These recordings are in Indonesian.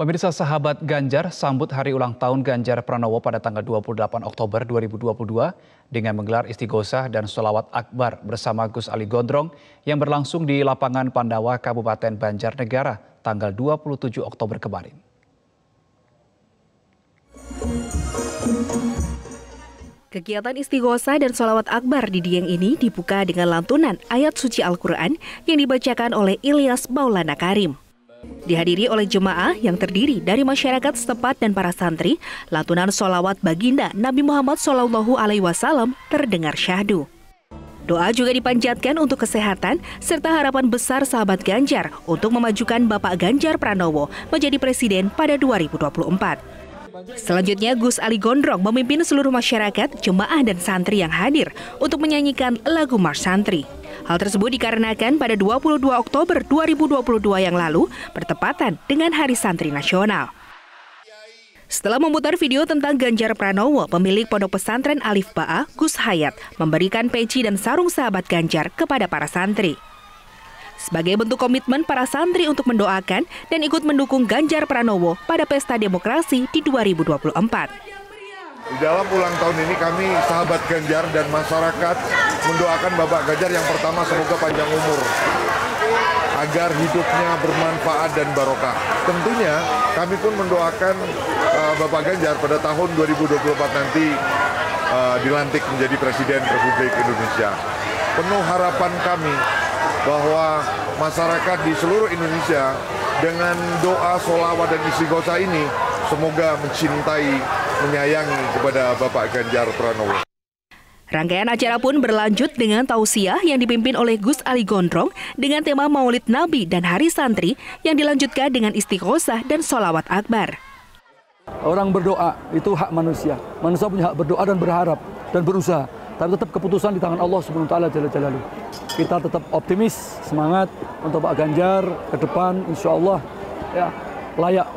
Pemirsa sahabat Ganjar sambut hari ulang tahun Ganjar Pranowo pada tanggal 28 Oktober 2022 dengan menggelar istighosah dan sholawat akbar bersama Gus Ali Gondrong yang berlangsung di lapangan Pandawa Kabupaten Banjarnegara tanggal 27 Oktober kemarin. Kegiatan istighosah dan sholawat akbar di Dieng ini dibuka dengan lantunan ayat suci Al-Quran yang dibacakan oleh Ilyas Maulana Karim. Dihadiri oleh jemaah yang terdiri dari masyarakat setempat dan para santri, lantunan solawat baginda Nabi Muhammad Wasallam terdengar syahdu. Doa juga dipanjatkan untuk kesehatan serta harapan besar sahabat Ganjar untuk memajukan Bapak Ganjar Pranowo menjadi presiden pada 2024. Selanjutnya Gus Ali Gondrong memimpin seluruh masyarakat, jemaah dan santri yang hadir untuk menyanyikan lagu Mars Santri. Hal tersebut dikarenakan pada 22 Oktober 2022 yang lalu bertepatan dengan Hari Santri Nasional. Setelah memutar video tentang Ganjar Pranowo, pemilik pondok pesantren Alif Ba'a, Gus Hayat, memberikan peci dan sarung sahabat Ganjar kepada para santri. Sebagai bentuk komitmen para santri untuk mendoakan dan ikut mendukung Ganjar Pranowo pada pesta demokrasi di 2024. Di dalam ulang tahun ini kami sahabat Ganjar dan masyarakat mendoakan Bapak Ganjar yang pertama semoga panjang umur agar hidupnya bermanfaat dan barokah. Tentunya kami pun mendoakan uh, Bapak Ganjar pada tahun 2024 nanti uh, dilantik menjadi Presiden Republik Indonesia. Penuh harapan kami bahwa masyarakat di seluruh Indonesia dengan doa, solawat, dan istighosah ini semoga mencintai menyayangi kepada Bapak Ganjar Pranowo. Rangkaian acara pun berlanjut dengan tausiah yang dipimpin oleh Gus Ali Gondrong dengan tema Maulid Nabi dan Hari Santri yang dilanjutkan dengan istighosah dan solawat akbar. Orang berdoa itu hak manusia. Manusia punya hak berdoa dan berharap dan berusaha. Tapi tetap keputusan di tangan Allah Subhanahu wa taala jalla Kita tetap optimis, semangat untuk Pak Ganjar ke depan insya Allah ya layak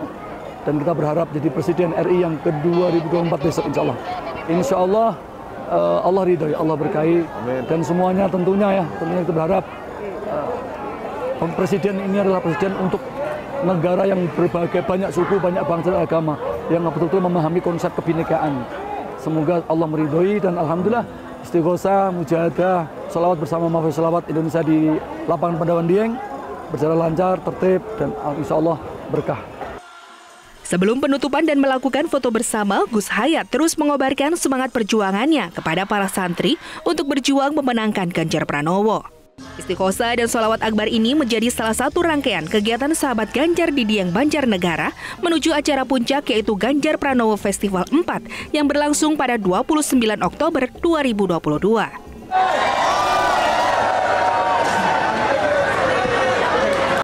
dan kita berharap jadi presiden RI yang ke-2024 besok insya Allah. Insya Allah uh, Allah ridho ya Allah berkahi dan semuanya tentunya ya tentunya kita berharap uh, presiden ini adalah presiden untuk negara yang berbagai banyak suku banyak bangsa dan agama yang betul-betul memahami konsep kebinekaan. Semoga Allah meridhoi dan alhamdulillah istighosah, mujahadah, salawat bersama Mahfuz Salawat Indonesia di lapangan Pandawan Dieng berjalan lancar, tertib dan insya Allah berkah. Sebelum penutupan dan melakukan foto bersama, Gus Hayat terus mengobarkan semangat perjuangannya kepada para santri untuk berjuang memenangkan Ganjar Pranowo. Istiqosa dan sholawat akbar ini menjadi salah satu rangkaian kegiatan sahabat Ganjar di Dieng Banjarnegara menuju acara puncak yaitu Ganjar Pranowo Festival 4 yang berlangsung pada 29 Oktober 2022.